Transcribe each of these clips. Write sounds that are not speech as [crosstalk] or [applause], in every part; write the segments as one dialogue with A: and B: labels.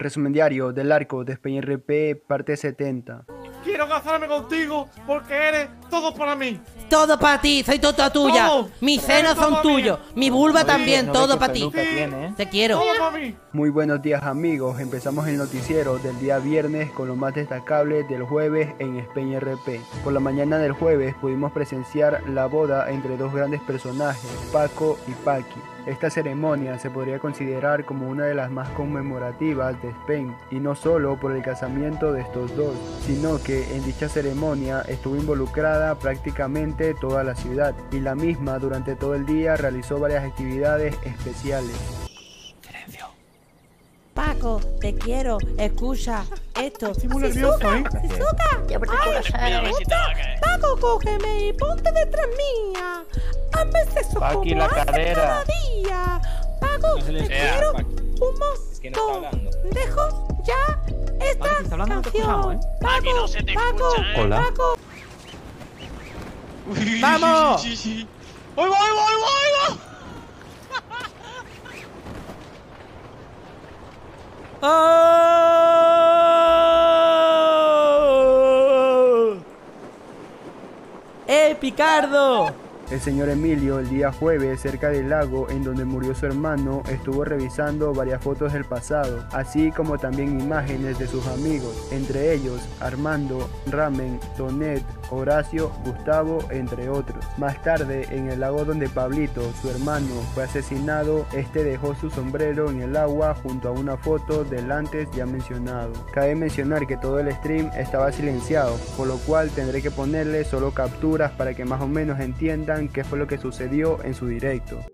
A: Resumen diario del arco de España RP, parte 70.
B: Quiero casarme contigo porque eres todo para mí.
C: Todo para ti, soy toda tuya.
B: Todo.
C: Mis senos son tuyos. Mi vulva también,
D: no
C: todo para ti.
D: ¿eh?
C: Te quiero.
B: Todo para mí.
A: Muy buenos días amigos, empezamos el noticiero del día viernes con lo más destacable del jueves en España RP. Por la mañana del jueves pudimos presenciar la boda entre dos grandes personajes, Paco y Paqui. Esta ceremonia se podría considerar como una de las más conmemorativas de Spain, y no solo por el casamiento de estos dos, sino que en dicha ceremonia estuvo involucrada prácticamente toda la ciudad, y la misma durante todo el día realizó varias actividades especiales.
C: Paco, te quiero. Escucha esto.
B: Estoy muy nervioso, ¿eh?
C: Paco, cógeme y ponte detrás mía. Hazme sexo
D: Paqui,
C: como
D: la cadera. No
C: te quiero un
D: que no está
C: montón. Dejo ya esta
D: Paqui, está hablando, no te
C: canción.
D: escuchamos, ¿eh?
C: Paco,
E: Paqui, no se te
C: Paco,
E: escucha, ¿eh?
D: Hola.
C: Paco.
D: ¡Vamos! [laughs]
E: Sí, sí, sí. ¡Voy, voy, voy, voy, voy!
C: ¡Eh, Picardo!
A: El señor Emilio el día jueves cerca del lago en donde murió su hermano estuvo revisando varias fotos del pasado, así como también imágenes de sus amigos, entre ellos Armando, Ramen, Tonet, Horacio, Gustavo, entre otros. Más tarde, en el lago donde Pablito, su hermano, fue asesinado, este dejó su sombrero en el agua junto a una foto del antes ya mencionado. Cabe mencionar que todo el stream estaba silenciado, por lo cual tendré que ponerle solo capturas para que más o menos entiendan qué fue lo que sucedió en su directo.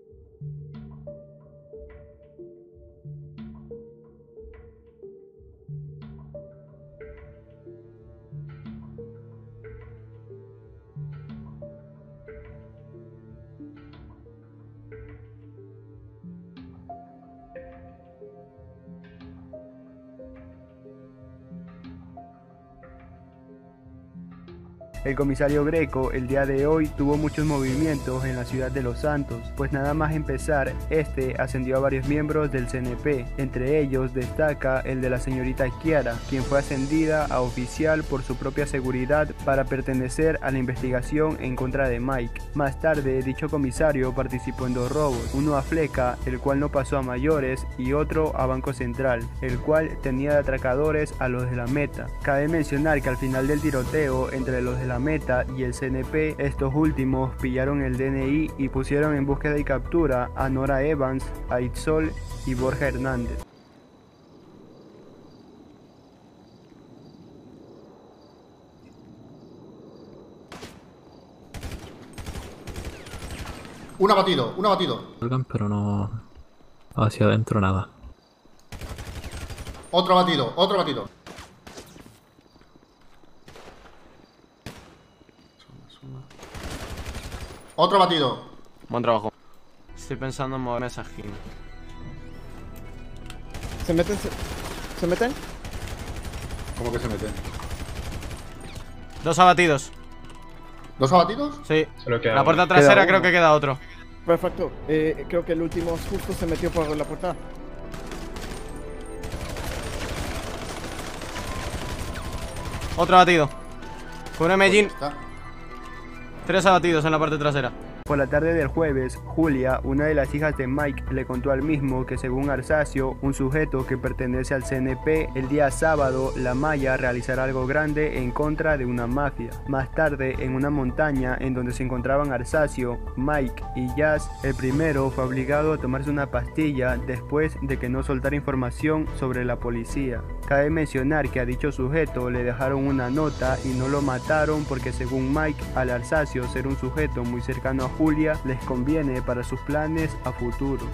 A: El comisario Greco el día de hoy tuvo muchos movimientos en la ciudad de Los Santos, pues nada más empezar, este ascendió a varios miembros del CNP, entre ellos destaca el de la señorita Kiara, quien fue ascendida a oficial por su propia seguridad para pertenecer a la investigación en contra de Mike. Más tarde, dicho comisario participó en dos robos, uno a Fleca, el cual no pasó a mayores, y otro a Banco Central, el cual tenía de atracadores a los de la meta. Cabe mencionar que al final del tiroteo entre los de la meta y el CNP, estos últimos pillaron el DNI y pusieron en búsqueda y captura a Nora Evans, a y Borja Hernández.
F: Un abatido, un abatido.
G: Salgan, pero no hacia adentro nada.
F: Otro abatido, otro abatido. Otro abatido.
E: Buen trabajo. Estoy pensando en moverme esa esquina.
D: ¿Se meten? Se, se meten?
F: ¿Cómo que se mete?
E: Dos abatidos.
F: ¿Dos abatidos?
E: Sí. La puerta trasera creo que queda otro.
D: Perfecto. Eh, creo que el último justo se metió por la puerta.
E: Otro abatido. Con un Medellín. Tres abatidos en la parte trasera.
A: Por la tarde del jueves, Julia, una de las hijas de Mike, le contó al mismo que según Arsacio, un sujeto que pertenece al CNP, el día sábado la Maya realizará algo grande en contra de una mafia. Más tarde, en una montaña en donde se encontraban Arsacio, Mike y Jazz, el primero fue obligado a tomarse una pastilla después de que no soltara información sobre la policía. Cabe mencionar que a dicho sujeto le dejaron una nota y no lo mataron porque según Mike, al Arsacio ser un sujeto muy cercano a Julia les conviene para sus planes a futuro.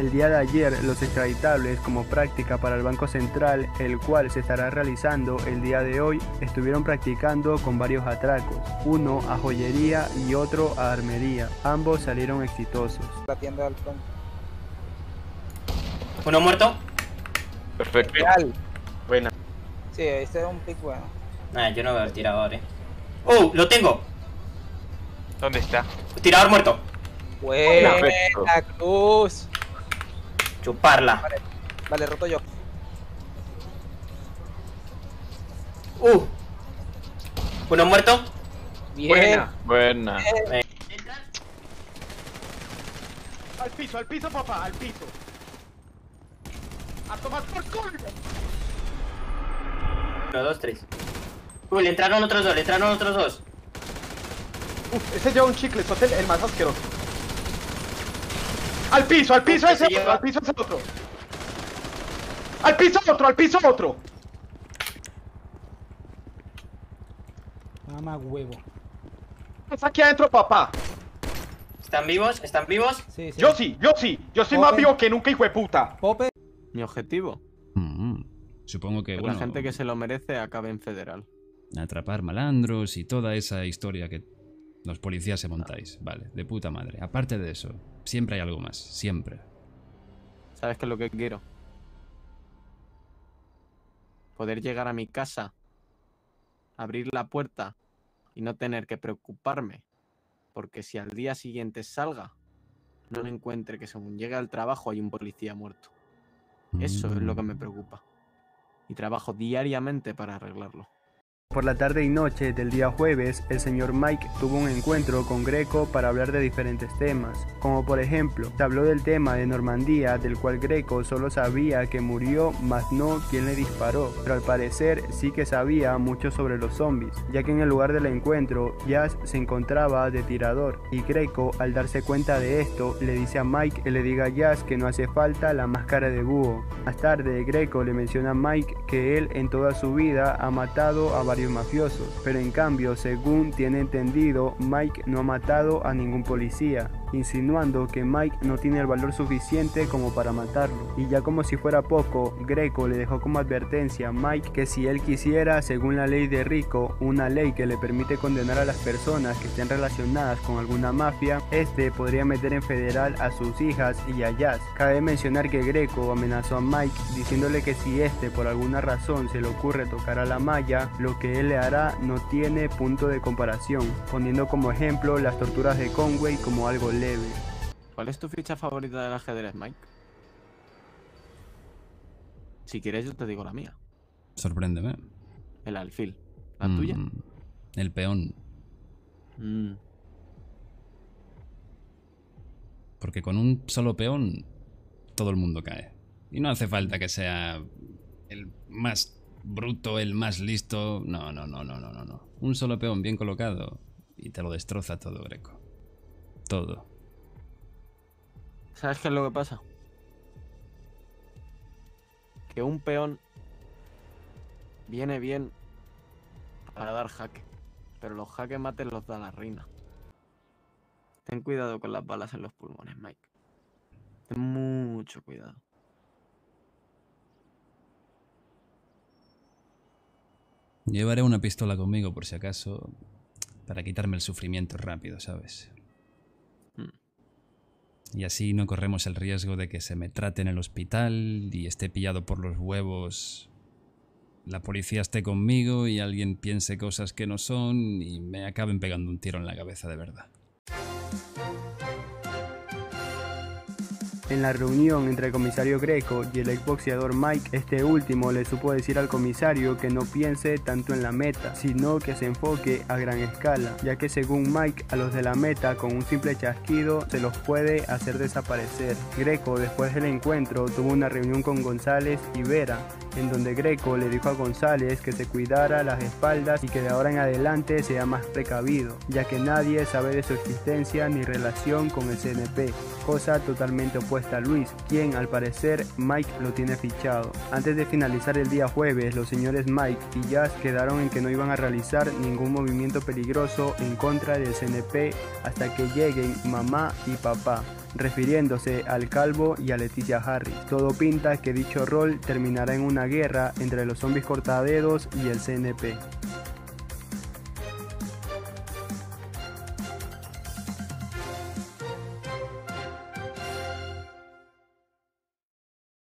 A: El día de ayer, los extraditables como práctica para el Banco Central, el cual se estará realizando el día de hoy, estuvieron practicando con varios atracos, uno a joyería y otro a armería. Ambos salieron exitosos.
D: La tienda del front.
H: Uno muerto.
I: Perfecto.
D: Real.
I: Buena.
H: Sí, este es un pick bueno.
I: Ah, yo no veo el tirador, eh. ¡Oh! ¡Lo tengo!
J: ¿Dónde está?
I: Tirador muerto.
H: Buena, Cruz.
I: Chuparla.
H: Vale, vale, roto yo.
I: ¡Uh! Uno muerto.
H: Bien.
J: Buena.
B: Al piso, al piso, papá, al piso. A tomar por culo.
I: Uno, dos, tres. Uy, le entraron otros dos, le entraron otros dos.
B: Uf, ese lleva un chicle, el, el más asqueroso. Al piso, al piso ese otro, al piso ese otro. Al piso otro, al piso otro.
C: Mamá huevo.
B: Está aquí adentro, papá.
I: ¿Están vivos? ¿Están vivos?
C: Sí, sí.
B: Yo sí, yo sí. Yo soy más vivo que nunca, hijo de puta.
C: Pope.
E: Mi objetivo.
K: Mm, Supongo que,
E: Que
K: bueno,
E: la gente que se lo merece acabe en federal.
K: atrapar malandros y toda esa historia que los policías se montáis. Vale, de puta madre. Aparte de eso, siempre hay algo más. Siempre.
E: ¿Sabes qué es lo que quiero? Poder llegar a mi casa, abrir la puerta y no tener que preocuparme. Porque si al día siguiente salga, no encuentre que según llegue al trabajo hay un policía muerto. Eso es lo que me preocupa. Y trabajo diariamente para arreglarlo.
A: Por la tarde y noche del día jueves, el señor Mike tuvo un encuentro con Greco para hablar de diferentes temas, como por ejemplo, se habló del tema de Normandía, del cual Greco solo sabía que murió, mas no quién le disparó, pero al parecer sí que sabía mucho sobre los zombies, ya que en el lugar del encuentro, Jazz se encontraba de tirador, y Greco, al darse cuenta de esto, le dice a Mike que le diga a Jazz que no hace falta la máscara de búho. Más tarde, Greco le menciona a Mike que él en toda su vida ha matado a varios mafiosos, pero en cambio, según tiene entendido, Mike no ha matado a ningún policía, insinuando que Mike no tiene el valor suficiente como para matarlo. Y ya como si fuera poco, Greco le dejó como advertencia a Mike que si él quisiera, según la ley de Rico, una ley que le permite condenar a las personas que estén relacionadas con alguna mafia, este podría meter en federal a sus hijas y a Jazz. Cabe mencionar que Greco amenazó a Mike diciéndole que si este por alguna razón se le ocurre tocar a la malla, lo que él le hará no tiene punto de comparación, poniendo como ejemplo las torturas de Conway como algo leve.
E: ¿Cuál es tu ficha favorita del ajedrez, Mike? Si quieres yo te digo la mía.
K: Sorpréndeme.
E: El alfil. ¿La tuya?
K: Mm, El peón.
E: Mm.
K: Porque con un solo peón, todo el mundo cae. Y no hace falta que sea el más bruto, el más listo. No, no, no, no, no, no, no. Un solo peón bien colocado y te lo destroza todo, Greco. Todo.
E: ¿Sabes qué es lo que pasa? Que un peón viene bien para dar jaque, pero los jaque mates los da la reina. Ten cuidado con las balas en los pulmones, Mike. Ten mucho cuidado.
K: Llevaré una pistola conmigo por si acaso, para quitarme el sufrimiento rápido, ¿sabes? Y así no corremos el riesgo de que se me trate en el hospital y esté pillado por los huevos. La policía esté conmigo y alguien piense cosas que no son y me acaben pegando un tiro en la cabeza de verdad.
A: En la reunión entre el comisario Greco y el exboxeador Mike, este último le supo decir al comisario que no piense tanto en la meta, sino que se enfoque a gran escala, ya que según Mike, a los de la meta con un simple chasquido se los puede hacer desaparecer. Greco después del encuentro tuvo una reunión con González y Vera, en donde Greco le dijo a González que se cuidara las espaldas y que de ahora en adelante sea más precavido, ya que nadie sabe de su existencia ni relación con el CNP, cosa totalmente opuesta a Luis, quien al parecer Mike lo tiene fichado. Antes de finalizar el día jueves, los señores Mike y Jazz quedaron en que no iban a realizar ningún movimiento peligroso en contra del CNP hasta que lleguen mamá y papá refiriéndose al Calvo y a Leticia Harris. Todo pinta que dicho rol terminará en una guerra entre los zombies cortadedos y el CNP.